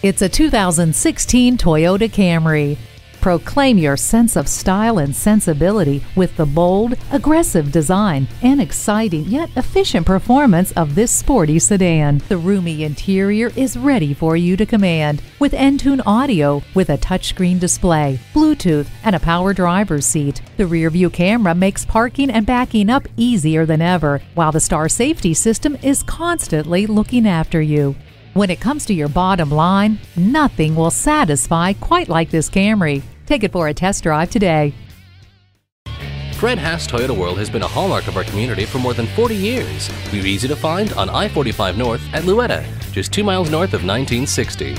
It's a 2016 Toyota Camry. Proclaim your sense of style and sensibility with the bold, aggressive design and exciting yet efficient performance of this sporty sedan. The roomy interior is ready for you to command with Entune audio with a touchscreen display, Bluetooth, and a power driver's seat. The rear view camera makes parking and backing up easier than ever, while the Star Safety System is constantly looking after you. When it comes to your bottom line, nothing will satisfy quite like this Camry. Take it for a test drive today. Fred Haas Toyota World has been a hallmark of our community for more than 40 years. We're easy to find on I 45 North at Louetta, just two miles north of 1960.